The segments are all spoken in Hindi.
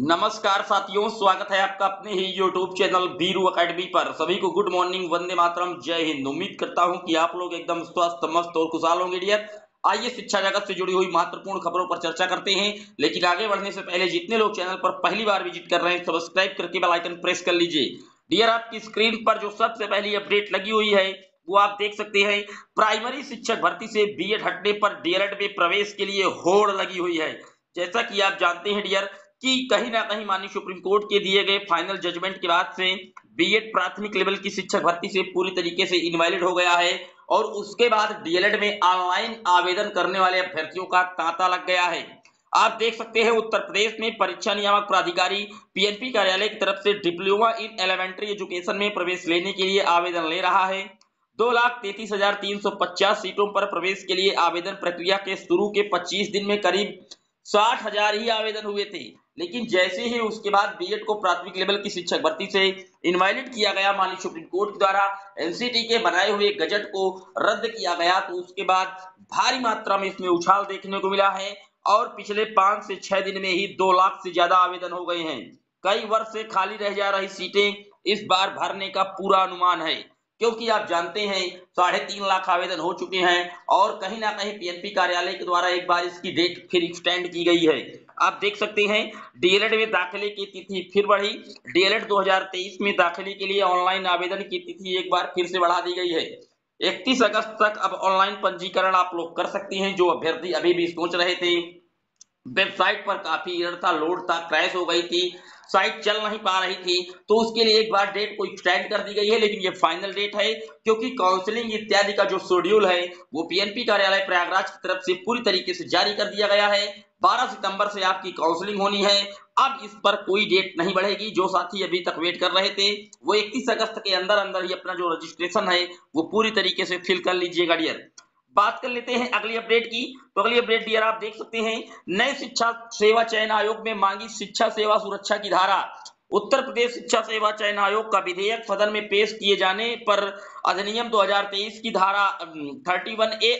नमस्कार साथियों, स्वागत है आपका अपने ही YouTube चैनल बीरू अकेडमी पर। सभी को गुड मॉर्निंग वंदे मातरम, जय हिंद। उम्मीद करता हूँ कि आप लोग एकदम स्वस्थ, मस्त और खुशहाल होंगे, डियर। आइए शिक्षा जगत से जुड़ी हुई महत्वपूर्ण खबरों पर चर्चा करते हैं। लेकिन आगे बढ़ने से पहले जितने लोग चैनल पर पहली बार विज़िट कर रहे हैं सब्सक्राइब करके बेल आइकन प्रेस कर लीजिए। डियर, आपकी स्क्रीन पर जो सबसे पहली अपडेट लगी हुई है, वो आप देख सकते हैं। प्राइमरी शिक्षक भर्ती से बीएड हटने पर डीएलएड में प्रवेश के लिए होड़ लगी हुई है। जैसा कि आप जानते हैं, डियर कि कहीं ना कहीं माननीय सुप्रीम कोर्ट के दिए गए फाइनल जजमेंट के बाद से बीएड प्राथमिक लेवल की शिक्षक भर्ती से पूरी तरीके से इनवैलिड हो गया है और उसके बाद डीएलएड में ऑनलाइन आवेदन करने वाले अभ्यर्थियों का तांता लग गया है। आप देख सकते हैं उत्तर प्रदेश में परीक्षा नियामक प्राधिकारी पीएनपी कार्यालय की तरफ़ से डिप्लोमा इन एलिमेंट्री एजुकेशन में प्रवेश लेने के लिए आवेदन ले रहा है। दो लाख तैतीस हज़ार तीन सौ पचास सीटों पर प्रवेश के लिए आवेदन प्रक्रिया के शुरू के 25 दिन में करीब साठ हज़ार ही आवेदन हुए थे। लेकिन जैसे ही उसके बाद बीएड को प्राथमिक लेवल की शिक्षक भर्ती से इनवाइलिड किया गया माननीय सुप्रीम कोर्ट द्वारा एनसीटी के बनाए हुए गजट को रद्द किया गया तो उसके बाद भारी मात्रा में इसमें उछाल देखने को मिला है और पिछले पाँच से छह दिन में ही दो लाख से ज़्यादा आवेदन हो गए हैं। कई वर्ष से खाली रह जा रही सीटें इस बार भरने का पूरा अनुमान है। क्योंकि आप जानते हैं, साढ़े तीन लाख आवेदन हो चुके हैं और कहीं ना कहीं पीएनपी कार्यालय के द्वारा एक बार इसकी डेट फिर एक्सटेंड की गई है। आप देख सकते हैं डीएलएड में दाखिले की तिथि फिर बढ़ी। डीएलएड 2023 में दाखिले के लिए ऑनलाइन आवेदन की तिथि एक बार फिर से बढ़ा दी गई है। 31 अगस्त तक अब ऑनलाइन पंजीकरण आप लोग कर सकते हैं, जो अभ्यर्थी अभी भी सोच रहे थे। वेबसाइट पर काफ़ी एरर था लोड था, क्रैश हो गई थी, साइट चल नहीं पा रही थी तो उसके लिए एक बार डेट को एक्सटेंड कर दी गई है, लेकिन ये फाइनल डेट है, क्योंकि काउंसलिंग इत्यादि का जो शेड्यूल है, वो पीएनपी कार्यालय प्रयागराज की तरफ़ से पूरी तरीके से जारी कर दिया गया है। 12 सितंबर से आपकी काउंसलिंग होनी है, अब इस पर कोई डेट नहीं बढ़ेगी, जो साथी अभी तक वेट कर रहे थे, वो 31 अगस्त के अंदर अंदर ही अपना जो रजिस्ट्रेशन है, वो पूरी तरीके से फिल कर लीजिएगा, डियर। बात कर लेते हैं अगली अपडेट की। तो अगली अपडेट डियर आप देख सकते हैं नए शिक्षा सेवा चयन आयोग में मांगी शिक्षा सेवा सुरक्षा की धारा। उत्तर प्रदेश शिक्षा सेवा चयन आयोग का विधेयक सदन में पेश किए जाने पर अधिनियम 2023 की धारा 31 ए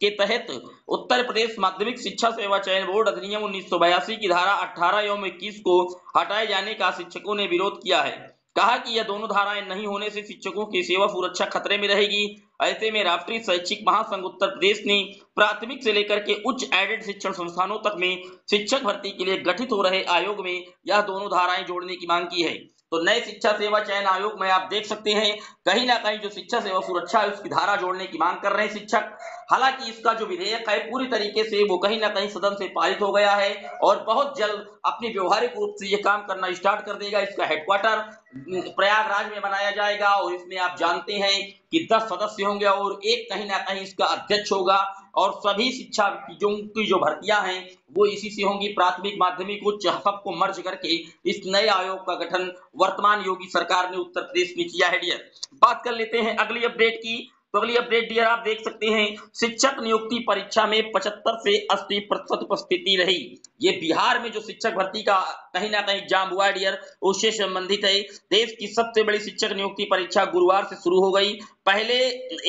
के तहत उत्तर प्रदेश माध्यमिक शिक्षा सेवा चयन बोर्ड अधिनियम उन्नीस सौ बयासी की धारा 18 एवं 21 को हटाए जाने का शिक्षकों ने विरोध किया है। कहा कि यह दोनों धाराएँ नहीं होने से शिक्षकों की सेवा सुरक्षा खतरे में रहेगी। ऐसे में राष्ट्रीय शैक्षिक महासंघ उत्तर प्रदेश ने प्राथमिक से लेकर के उच्च एडेड शिक्षण संस्थानों तक में शिक्षक भर्ती के लिए गठित हो रहे आयोग में यह दोनों धाराएँ जोड़ने की मांग की है। तो नए शिक्षा सेवा चयन आयोग में आप देख सकते हैं, कहीं ना कहीं जो शिक्षा सेवा सुरक्षा है, उसकी धारा जोड़ने की मांग कर रहे हैं शिक्षक। हालाँकि इसका जो विधेयक है, पूरी तरीके से वो कहीं ना कहीं सदन से पारित हो गया है और बहुत जल्द अपनी व्यवहारिक रूप से ये काम करना स्टार्ट कर देगा। इसका हेडक्वार्टर प्रयागराज में बनाया जाएगा और इसमें आप जानते हैं कि 10 सदस्य होंगे और एक कहीं ना कहीं इसका अध्यक्ष होगा और सभी शिक्षा की जो भर्तियाँ हैं, वो इसी से होंगी। प्राथमिक माध्यमिक, उच्च सबको मर्ज करके इस नए आयोग का गठन वर्तमान योगी सरकार ने उत्तर प्रदेश में किया है। डियर, बात कर लेते हैं अगली अपडेट की। तो अगली अपडेट डियर आप देख सकते हैं, शिक्षक नियुक्ति परीक्षा में 75 से 80 प्रतिशत उपस्थिति रही। ये बिहार में जो शिक्षक भर्ती का कहीं ना कहीं एग्ज़ाम हुआ डियर उससे संबंधित है, देश की सबसे बड़ी शिक्षक नियुक्ति परीक्षा गुरुवार से शुरू हो गई। पहले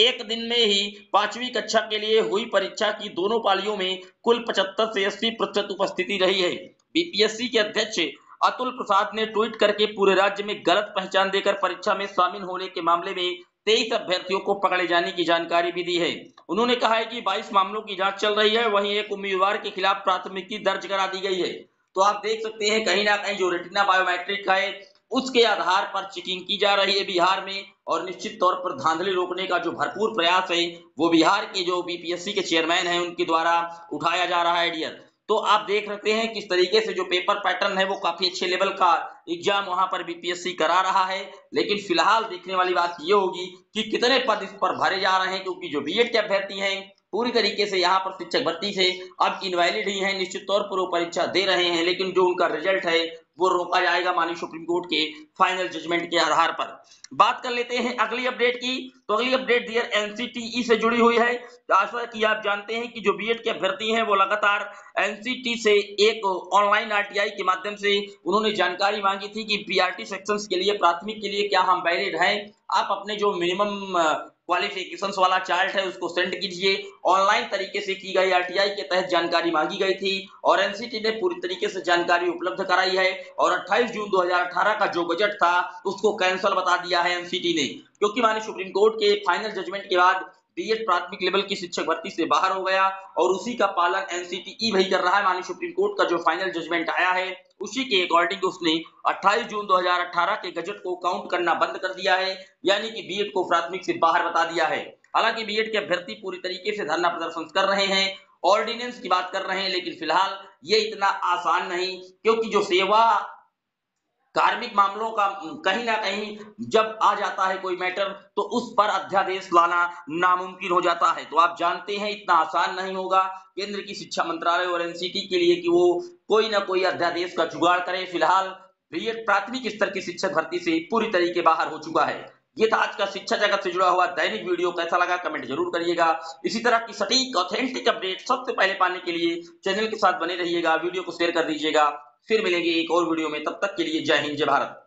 एक दिन में ही पांचवी कक्षा के लिए हुई परीक्षा की दोनों पालियों में कुल पचहत्तर से अस्सी उपस्थिति रही है। बीपीएससी के अध्यक्ष अतुल प्रसाद ने ट्वीट करके पूरे राज्य में गलत पहचान देकर परीक्षा में शामिल होने के मामले में तेईस अभ्यर्थियों को पकड़े जाने की जानकारी भी दी है। उन्होंने कहा है कि 22 मामलों की जाँच चल रही है, वहीं एक उम्मीदवार के खिलाफ प्राथमिकी दर्ज करा दी गई है। तो आप देख सकते हैं, कहीं ना कहीं जो रेटिना बायोमेट्रिक है, उसके आधार पर चेकिंग की जा रही है बिहार में, और निश्चित तौर पर धांधली रोकने का जो भरपूर प्रयास है, वो बिहार के जो बीपीएससी के चेयरमैन है, उनके द्वारा उठाया जा रहा है डियर तो आप देख रहे हैं किस तरीके से जो पेपर पैटर्न है वो काफ़ी अच्छे लेवल का एग्ज़ाम वहाँ पर बीपीएससी करा रहा है। लेकिन फ़िलहाल देखने वाली बात ये होगी कि कितने पद इस पर भरे जा रहे हैं, क्योंकि जो बीएड के अभ्यर्थी हैं पूरी तरीके से यहाँ पर शिक्षक भर्ती से अब इनवैलिड ही है, निश्चित तौर पर वो परीक्षा दे रहे हैं, लेकिन जो उनका रिज़ल्ट है, वो रोका जाएगा माननीय सुप्रीम कोर्ट के फाइनल जजमेंट के आधार पर। बात कर लेते हैं अगली अपडेट की। तो अगली अपडेट दियर एनसीटीई से जुड़ी हुई है। जैसा कि आप जानते हैं कि जो बीएड के अभ्यर्थी हैं, वो लगातार एनसीटी से एक ऑनलाइन आरटीआई के माध्यम से उन्होंने जानकारी मांगी थी कि पीआरटी सेक्शंस के लिए, प्राथमिक के लिए क्या हम वैलिड हैं। आप अपने जो मिनिमम क्वालिफिकेशन वाला चार्ट है, उसको सेंड कीजिए। ऑनलाइन तरीके से की गई आरटीआई के तहत जानकारी मांगी गई थी और एनसीटी ने पूरी तरीके से जानकारी उपलब्ध कराई है और 28 जून 2018 का जो बजट था, उसको कैंसल बता दिया है एनसीटी ने। क्योंकि मानी सुप्रीम कोर्ट के फाइनल जजमेंट के बाद बीएड प्राथमिक लेवल की शिक्षक भर्ती से बाहर हो गया और उसी का पालन एनसीटीई वही कर रहा है माननीय सुप्रीम कोर्ट का जो फाइनल जजमेंट आया है। उसी के अकॉर्डिंग उसने 28 जून 2018 के गजट को काउंट करना बंद कर दिया है, यानी कि बीएड को प्राथमिक से बाहर बता दिया है। हालाँकि बीएड के अभ्यर्थी पूरी तरीके से धरना प्रदर्शन कर रहे हैं ऑर्डिनेंस की बात कर रहे हैं, लेकिन फ़िलहाल ये इतना आसान नहीं, क्योंकि जो सेवा कार्मिक मामलों का कहीं ना कहीं जब आ जाता है कोई मैटर तो उस पर अध्यादेश लाना नामुमकिन हो जाता है। तो आप जानते हैं, इतना आसान नहीं होगा। केंद्र की शिक्षा मंत्रालय और एनसीटी के लिए कि वो कोई ना कोई अध्यादेश का जुगाड़ करे। फ़िलहाल बीएड प्राथमिक स्तर की शिक्षक भर्ती से पूरी तरीके बाहर हो चुका है। ये था आज का शिक्षा जगत से जुड़ा हुआ दैनिक वीडियो। कैसा लगा, कमेंट ज़रूर करिएगा। इसी तरह की सटीक ऑथेंटिक अपडेट सबसे पहले पाने के लिए चैनल के साथ बने रहिएगा। वीडियो को शेयर कर दीजिएगा। फिर मिलेंगे एक और वीडियो में। तब तक के लिए जय हिंद जय भारत।